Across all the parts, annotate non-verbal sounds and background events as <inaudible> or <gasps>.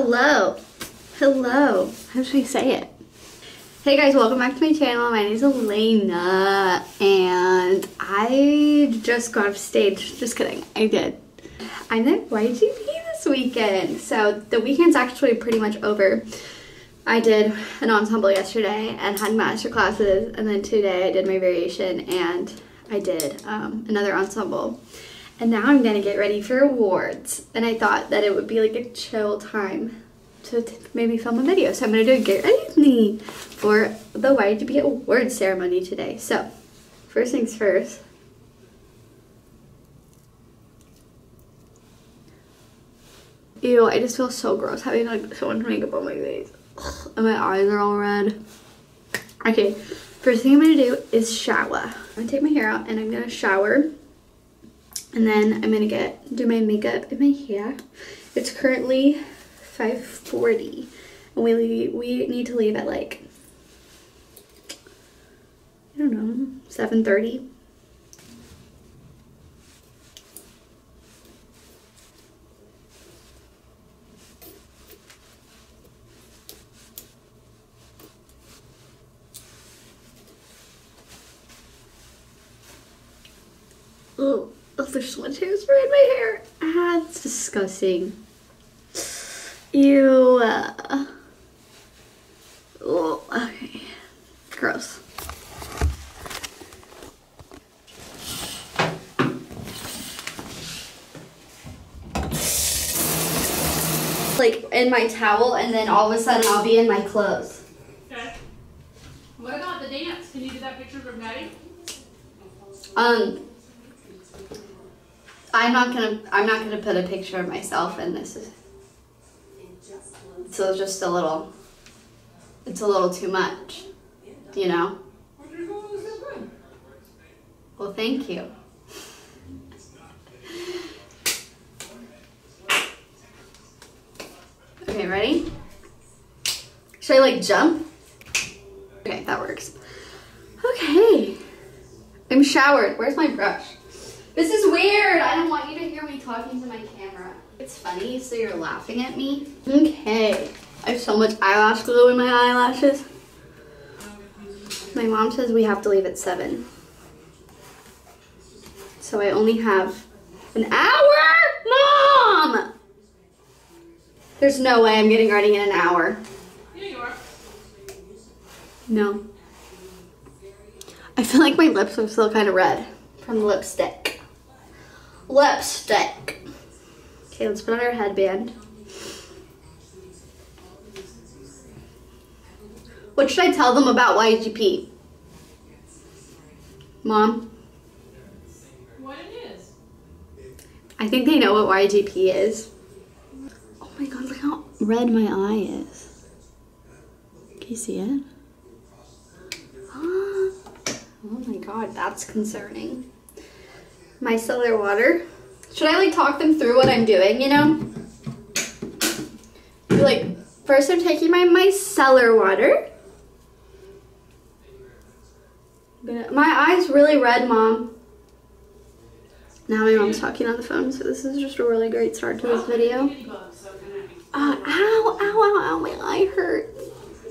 Hello. Hello. How should we say it? Hey guys, welcome back to my channel. My name is Elaina and I just got off stage. Just kidding. I did. I'm at YAGP this weekend. So the weekend's actually pretty much over. I did an ensemble yesterday and had master classes and then today I did my variation and I did um, another ensemble. And now I'm gonna get ready for awards. And I thought that it would be like a chill time to maybe film a video. So I'm gonna do a get ready with me for the YAGP award ceremony today. So first things first. Ew, I just feel so gross having like so much makeup on my face. And my eyes are all red. Okay, first thing I'm gonna do is shower. I'm gonna take my hair out and I'm gonna shower and then I'm gonna get do my makeup and my hair. It's currently 5:40, and we we need to leave at like I don't know 7:30. Oh. Oh, there's so much hairspray in my hair. Ah, it's disgusting. Ew. Oh, okay. Gross. Like in my towel, and then all of a sudden I'll be in my clothes. Okay. What about the dance? Can you do that picture from Daddy? Um, I'm not gonna I'm not gonna put a picture of myself in this. So it's just a little it's a little too much. You know? Well thank you. Okay, ready? Should I like jump? Okay, that works. Okay. I'm showered. Where's my brush? This is weird. I don't want you to hear me talking to my camera. It's funny, so you're laughing at me. Okay. I have so much eyelash glue in my eyelashes. My mom says we have to leave at 7. So I only have an hour? Mom! There's no way I'm getting ready in an hour. Yeah, you are. No. I feel like my lips are still kind of red from the lipstick. Lipstick. Okay, let's put on our headband. What should I tell them about YAGP? Mom, What it is? I think they know what YAGP is. Oh my god, look how red my eye is. Can you see it? <gasps> Oh my god, that's concerning. Micellar water. Should I like talk them through what I'm doing, you know? Like, first I'm taking my micellar water. My eye's really red, mom. Now my mom's talking on the phone, so this is just a really great start to this video. Ladybugs, so can I- Uh, ow, ow, ow, ow, my eye hurts.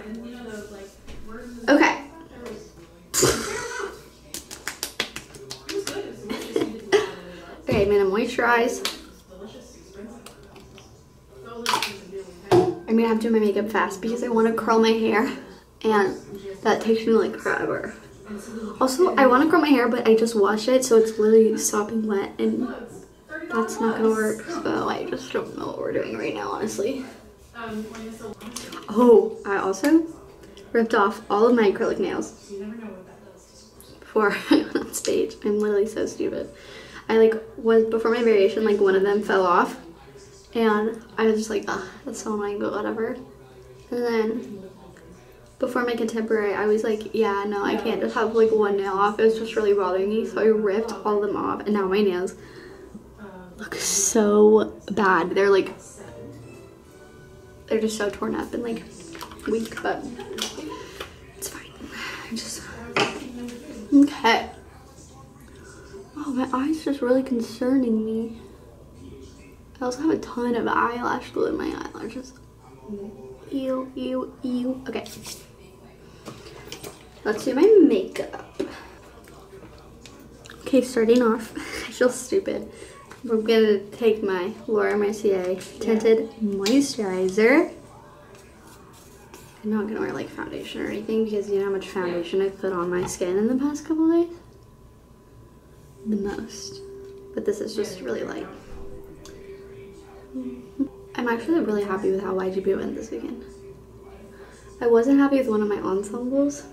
And you know those like words. Okay. It was good. It was delicious. You didn't know ladybugs. Okay, I'm gonna moisturize. Delicious. Expensive. Those are things to do with I'm gonna have to do my makeup fast because I want to curl my hair, and that takes me like forever. Also, I want to curl my hair, but I just wash it, so it's literally sopping wet, and that's not gonna work. So I just don't know what we're doing right now, honestly. Oh, I also ripped off all of my acrylic nails before I went on stage. I'm literally so stupid. I like was before my variation, like one of them fell off, and I was just like, ah, that's so annoying, but whatever. And then before my contemporary, I was like, yeah, no, I can't just have like one nail off. It was just really bothering me, so I ripped all of them off, and now my nails look so bad. They're like, they're just so torn up and like weak, but it's fine. I just okay. Oh, my eye's just really concerning me. I also have a ton of eyelash glue in my eyelashes. Ew, ew, ew. Okay. Let's do my makeup. Okay, starting off, <laughs> I feel stupid. We're gonna take my Laura Mercier tinted moisturizer. I'm not gonna wear like foundation or anything because you know how much foundation I've put on my skin in the past couple days? The most. But this is just really light. I'm actually really happy with how YAGP went this weekend. I wasn't happy with one of my ensembles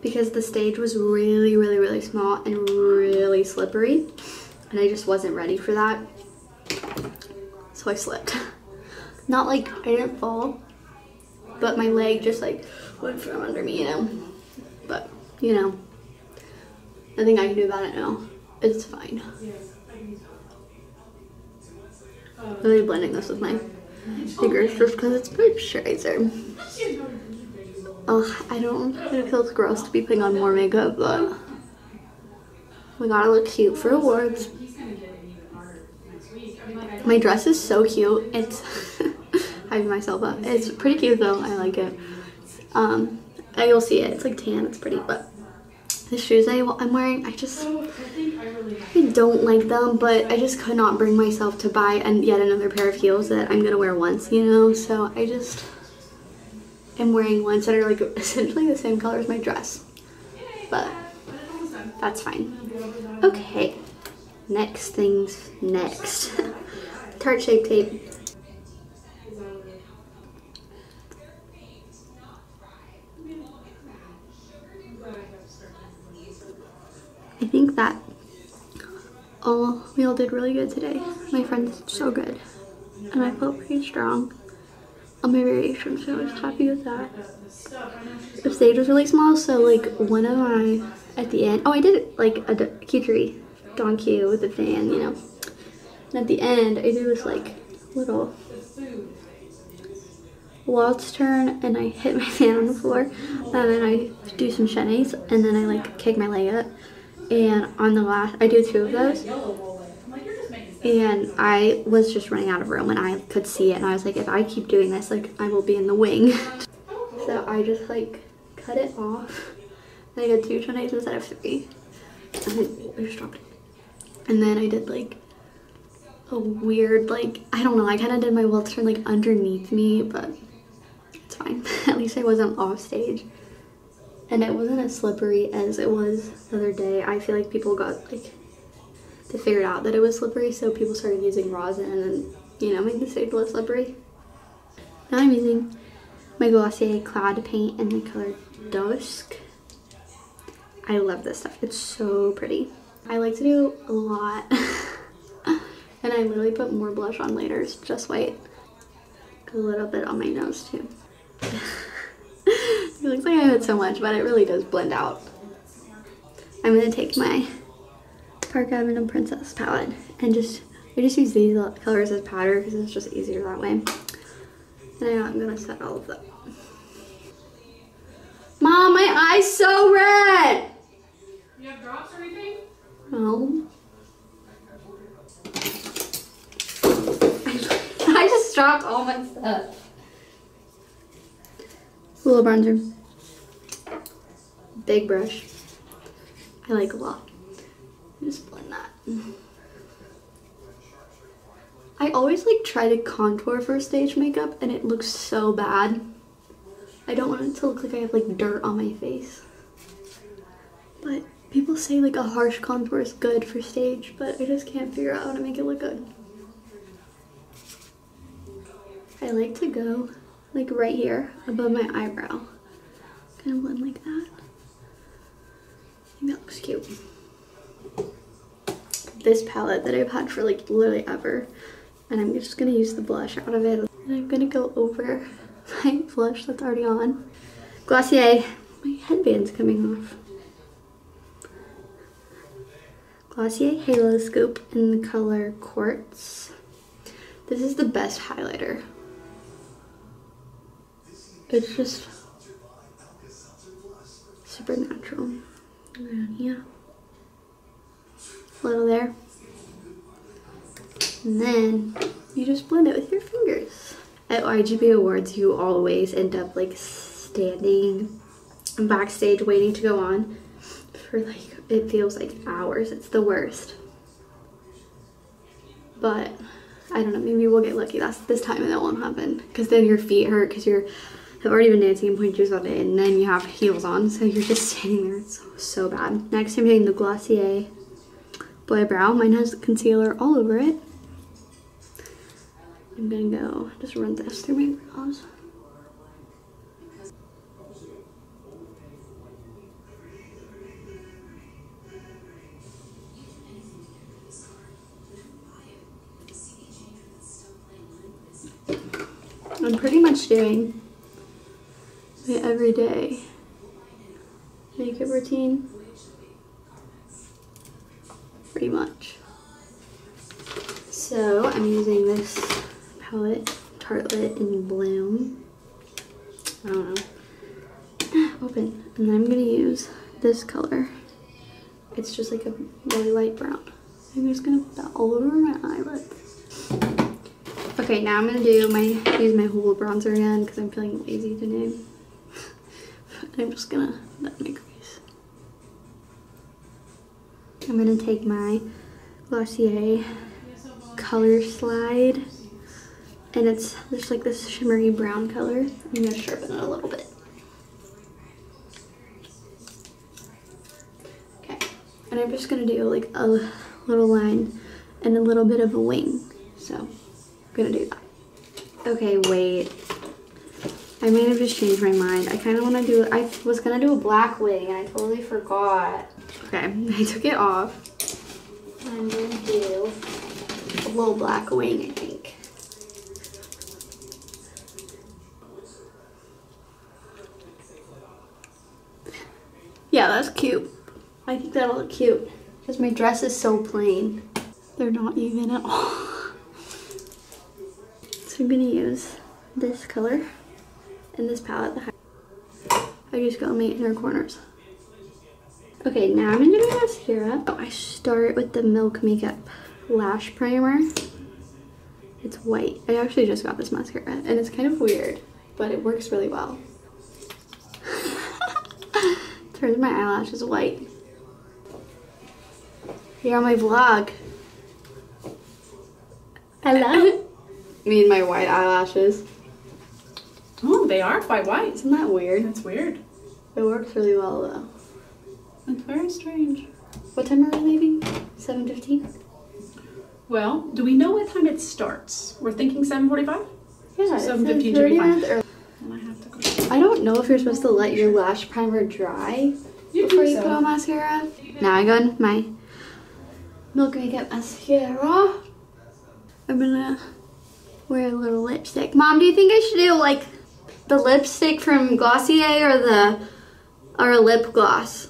because the stage was really, really, really small and really slippery. And I just wasn't ready for that. So I slipped. <laughs> Not like I didn't fall, but my leg just like went from under me, you know. But, you know, nothing I can do about it now. It's fine. I'm really blending this with my fingers just because it's moisturizer. Oh, I don't, it feels gross to be putting on more makeup, but we gotta look cute for awards. My dress is so cute. It's, <laughs> hyping myself up. It's pretty cute though, I like it. Um, you'll see it, it's like tan, it's pretty, but the shoes I, I'm wearing, I just, I don't like them, but I just could not bring myself to buy and yet another pair of heels that I'm gonna wear once, you know? So I just am wearing ones that are like <laughs> essentially the same color as my dress. But that's fine. Okay, next things next. <laughs> Tarte Shape Tape. I think that all we all did really good today. My friends did so good. And I felt pretty strong on my variation, so I was happy with that. The stage was really small, so like one of my at the end, oh I did like a Kitri Don Q with the fan, you know. And at the end, I do this like little waltz turn and I hit my <laughs> fan on the floor um, and then I do some chaînés and then I like kick my leg up and on the last I do two of those. And I was just running out of room and I could see it and I was like if I keep doing this like I will be in the wing. <laughs> So I just like cut it off. And I did two chaînés instead of three. And I just dropped it. And then I did like a weird like I don't know I kind of did my waltz turn like underneath me but it's fine. <laughs> At least I wasn't off stage and it wasn't as slippery as it was the other day. I feel like people got like they figured out that it was slippery, so people started using rosin and you know make the stage less slippery. Now I'm using my Glossier Cloud paint in the color Dusk. I love this stuff. It's so pretty. I like to do a lot. <laughs> and I literally put more blush on later. Just wait. A little bit on my nose too. <laughs> it looks like I have it so much, but it really does blend out. I'm gonna take my Park Avenue Princess palette and just, I just use these colors as powder because it's just easier that way. And I'm gonna set all of them. Mom, my eye's so red! You have drops or anything? No. <laughs> I just dropped all my stuff. Little bronzer. Big brush. I like a lot. Just blend that. I always like try to contour for stage makeup and it looks so bad. I don't want it to look like I have like dirt on my face. But people say like a harsh contour is good for stage, but I just can't figure out how to make it look good. I like to go like right here above my eyebrow. Kind of blend like that. I think that looks cute. This palette that I've had for like literally ever. And I'm just gonna use the blush out of it. And I'm gonna go over <laughs> my blush that's already on. Glossier, my headband's coming off. Glossier Haloscope in the color Quartz. This is the best highlighter. It's just super And yeah. A little there. And then you just blend it with your fingers. at YAGP Awards, you always end up like standing backstage waiting to go on for like, it feels like hours. It's the worst. But I don't know, maybe we'll get lucky that's this time and that won't happen. Because then your feet hurt because you're have already been dancing in pointe shoes all day and then you have heels on. So you're just standing there. It's so, so bad. Next I'm doing the Glossier Boy Brow. Mine has concealer all over it. I'm gonna go just run this through my brows. I'm pretty much doing my everyday makeup routine. Pretty much. So I'm using this palette, Tartelette in Bloom. I don't know. <sighs> Open. And then I'm gonna use this color. It's just like a really light brown. I'm just gonna put that all over my eyelids. Okay, now I'm gonna do my use my whole bronzer again because I'm feeling lazy today. <laughs> I'm just gonna let me grease. I'm gonna take my Glossier Colorslide and it's just like this shimmery brown color. I'm gonna sharpen it a little bit. Okay, and I'm just gonna do like a little line and a little bit of a wing. So I'm gonna do that. Okay, wait. I may have just changed my mind. I kind of want to do, I was going to do a black wing and I totally forgot. Okay, <laughs> I took it off. I'm going to do a little black wing, I think. Yeah, that's cute. I think that'll look cute. Because my dress is so plain. They're not even at all. <laughs> So I'm gonna use this color in this palette. I just got my inner corners. Okay, now I'm gonna do my mascara. Oh, I start with the Milk Makeup Lash Primer. It's white. I actually just got this mascara and it's kind of weird, but it works really well. <laughs> Turns my eyelashes white. You're on my vlog. Hello. Me and my white eyelashes. Oh, they are quite white. Isn't that weird? That's weird. It works really well though. That's very strange. What time are we leaving? 7.15? Well, do we know what time it starts? We're thinking 7:45. Yeah, So 7:15 should 30 minutes early. I have to. I don't know if you're supposed to let your lash primer dry You before you so. put on mascara. Now I go in my Milk Makeup mascara. I'm gonna wear a little lipstick. Mom, do you think I should do like the lipstick from Glossier or the or a lip gloss?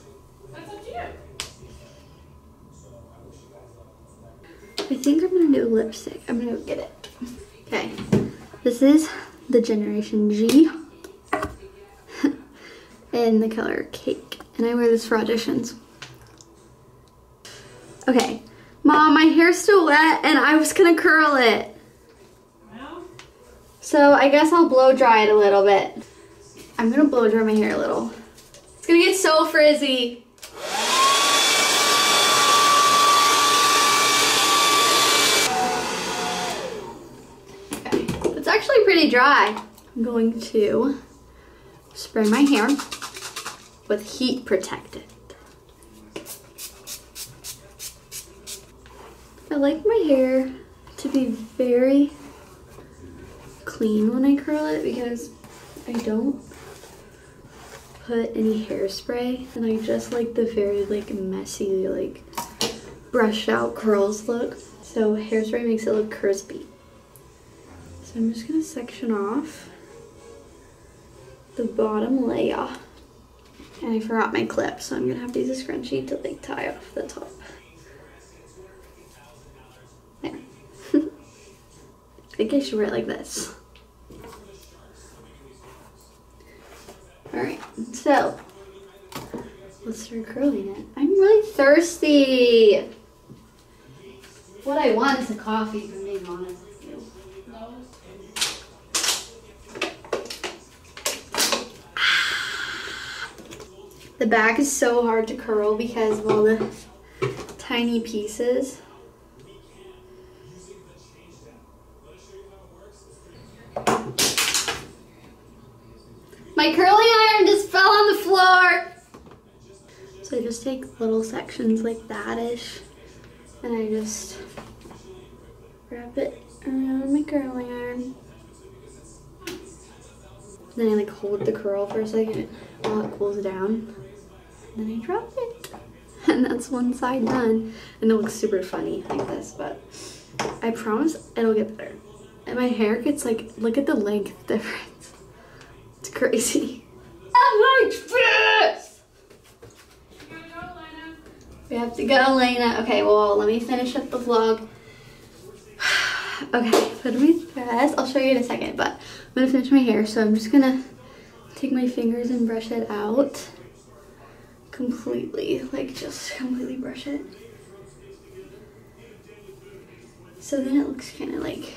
That's up to you. I think I'm gonna do lipstick. I'm gonna go get it. Okay. This is the Generation G <laughs> in the color Cake. And I wear this for auditions. Okay. Mom, my hair's still wet and I was gonna curl it. So I guess I'll blow dry it a little bit. I'm gonna blow dry my hair a little. It's gonna get so frizzy. It's actually pretty dry. I'm going to spray my hair with heat protectant. I like my hair to be very clean when I curl it because I don't put any hairspray and I just like the very like messy like brushed out curls look. So hairspray makes it look crispy. So I'm just gonna section off the bottom layer. And I forgot my clip so I'm gonna have to use a scrunchie to like tie off the top. There. <laughs> I think I should wear it like this Alright, so let's start curling it. I'm really thirsty. What I want is a coffee, for me, honest. The back is so hard to curl because of all the tiny pieces. Take little sections like that ish and I just wrap it around my curling iron. Then I like hold the curl for a second while it cools down. And then I drop it. <laughs> And that's one side done. And it looks super funny like this, but I promise it'll get better. And my hair gets like, look at the length <laughs> difference. It's crazy. I like this! You gotta go, Lena. We have to go, Elaina. Okay, well, let me finish up the vlog. <sighs> okay, put my dress. I'll show you in a second, but I'm gonna finish my hair, so I'm just gonna take my fingers and brush it out completely. Like, just completely brush it. So then it looks kind of like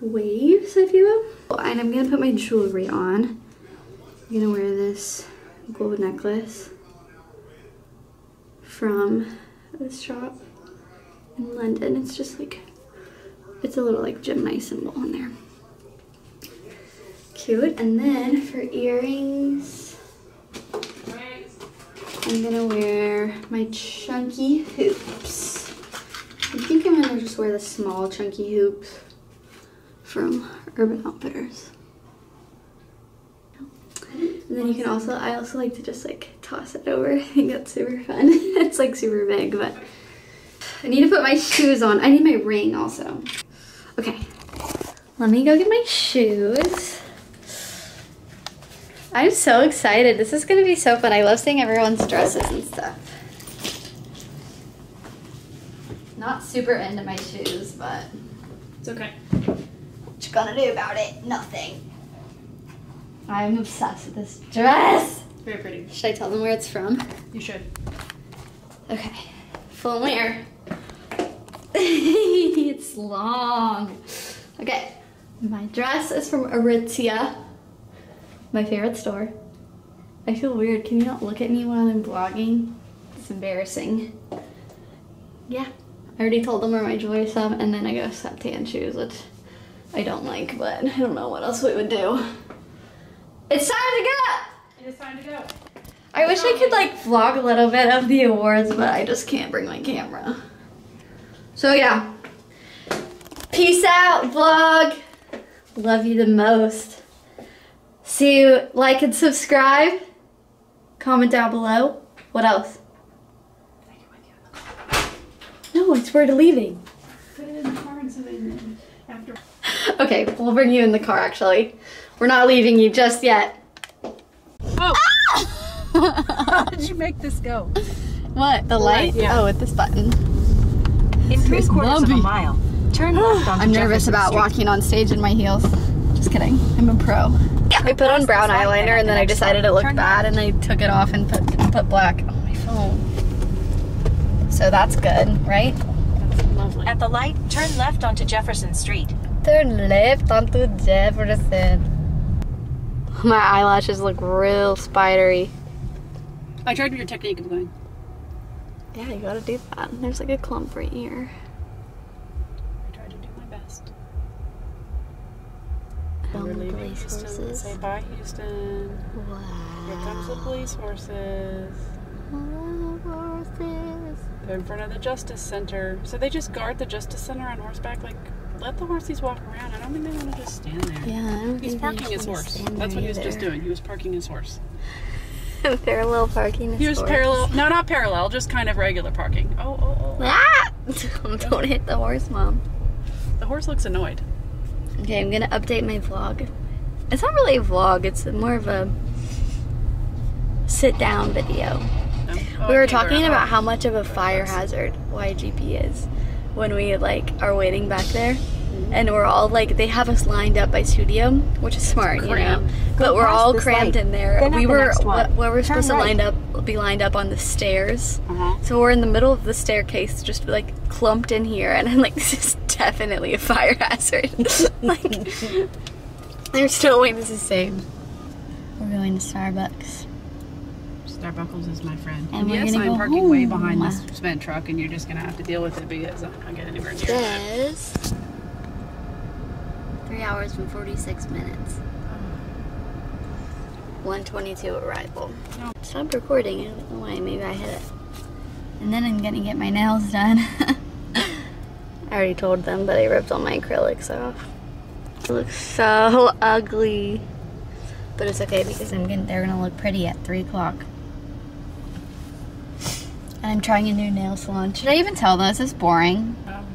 waves, if you will. And I'm gonna put my jewelry on. I'm gonna wear this gold necklace from this shop in London. It's just like, it's a little like Gemini symbol on there. Cute. And then for earrings, I'm gonna wear my chunky hoops. I think I'm gonna just wear the small chunky hoops from Urban Outfitters. And then you can also, I also like to just like toss it over. I think that's super fun. <laughs> it's like super big, but I need to put my shoes on. I need my ring also. Okay, let me go get my shoes. I'm so excited. This is gonna be so fun. I love seeing everyone's dresses and stuff. Not super into my shoes, but It's okay. what you gonna do about it? Nothing. I'm obsessed with this dress. Very pretty. Should I tell them where it's from? You should. Okay, full wear. <laughs> it's long. Okay, my dress is from Aritzia, my favorite store. I feel weird. Can you not look at me while I'm vlogging? It's embarrassing. Yeah, I already told them where my jewelry stuff, and then I got Septan shoes, which I don't like, but I don't know what else we would do. It's time to go! It time to go. I wish I could like vlog a little bit of the awards, but I just can't bring my camera. So yeah. Peace out, vlog. Love you the most. See you, like and subscribe. Comment down below. What else? No, it's we're leaving. Put it in the car and so then after. <laughs> Okay, we'll bring you in the car actually. We're not leaving you just yet. Oh! How did you make this go? What? The light? yeah. Oh, with this button. In three It's quarters of a mile, turn left onto I'm nervous Jefferson about Street. walking on stage in my heels. Just kidding. I'm a pro. I put on brown eyeliner and then I decided it looked bad and I took it off and put put black on my phone. So that's good, right? That's lovely. At the light, turn left onto Jefferson Street. Turn left onto Jefferson. My eyelashes look real spidery. I tried your technique of going. Yeah, you gotta do that. There's like a clump right here. I tried to do my best. Film We're leaving police Houston. horses. Say bye, Houston. Wow. Here comes the police horses. horses. They're in front of the Justice Center. So they just guard the Justice Center on horseback. Like, let the horses walk around. I don't think they want to just stand there. Yeah, He's parking his horse. That's what he was there just doing. He was parking his horse. <laughs> Parallel parking. He was horse. parallel. No, not parallel. Just kind of regular parking. Oh, oh, oh. <laughs> Ah! Don't hit the horse, mom. The horse looks annoyed. Okay, I'm gonna update my vlog. It's not really a vlog. It's more of a sit down video. Oh, we were okay, talking about how much of a fire hazard YAGP is when we like are waiting back there. And we're all like, they have us lined up by studio, which is smart, you know. Crammed. But we're all crammed light, in there. then we were next one. what, what we're Turn supposed to right. lined up, be lined up on the stairs. Uh-huh. So we're in the middle of the staircase, just like clumped in here, and I'm like, <laughs> this is definitely a fire <laughs> hazard. <laughs> like, there's no way this is safe. We're going to Starbucks. Starbuckles is my friend. And yes, I'm go parking way behind this cement truck, and you're just gonna have to deal with it because I'm not getting anywhere near it. Says three hours and 46 minutes. 122 arrival. No. Stop recording. I don't know why. Maybe I hit it. And then I'm gonna get my nails done. <laughs> I already told them, but I ripped all my acrylics off. It looks so <laughs> ugly. But it's okay because I'm gonna, they're gonna look pretty at 3 o'clock. And I'm trying a new nail salon. Should I even tell them? Is boring? Um,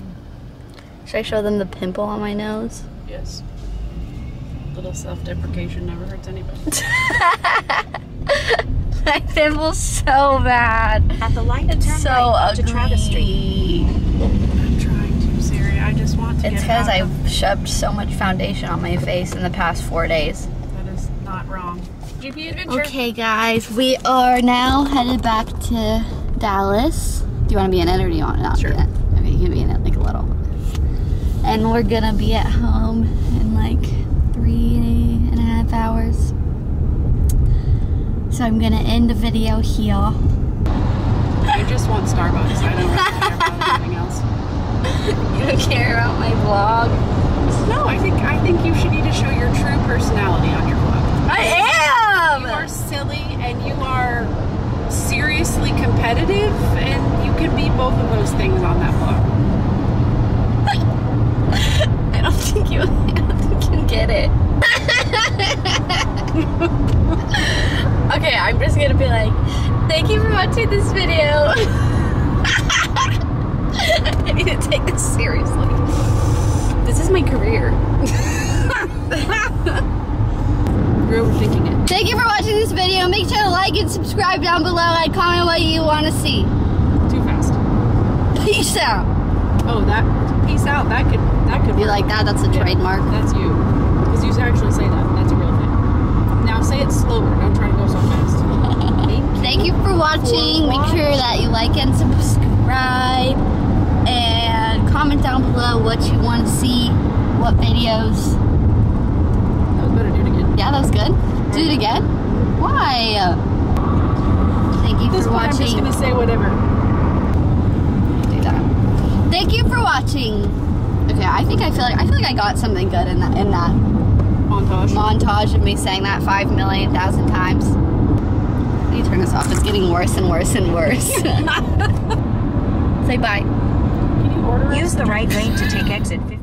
Should I show them the pimple on my nose? yes. Little self-deprecation never hurts anybody. <laughs> my pimple's so bad. At the light, turn so right onto ugly. Travis Street. I'm trying to, Siri. I just want to It's because I've shoved so much foundation on my face in the past four days. That is not wrong. GP adventure. Okay, guys, we are now headed back to Dallas. Do you want to be in it or do you want to not Sure. be in it? Okay, you can be in it like a little. And we're gonna be at home in like three and a half hours. So I'm gonna end the video here. I just want Starbucks. I don't really care about <laughs> anything else. You don't care about my vlog? No, I think I think you should need to show your true personality on your both of those things on that vlog. <laughs> I don't think you, <laughs> I don't think you get it. <laughs> okay, I'm just gonna be like, thank you for watching this video. I need to take this seriously. This is my career. You're overthinking it. Thank you for watching this video. Make sure to like and subscribe down below and comment what you want to see. Peace out. Oh, that peace out. That could that could You work. like that? That's a Yeah, trademark. That's you. Because you actually say that. That's a real thing. Now say it slower. Don't try to go so fast. <laughs> Thank you for watching. Make sure that you like and subscribe. And comment down below what you want to see. What videos. That was better. Do it again. Yeah, that was good. Do it again. Why? Thank you this for point, I'm just gonna say whatever. Do that. Thank you for watching. Okay, I think I feel like I feel like I got something good in that in that Montage. montage of me saying that five million thousand times. I need to turn this off. It's getting worse and worse and worse. <laughs> Say bye. Can you order? Use the right lane to take exit 15.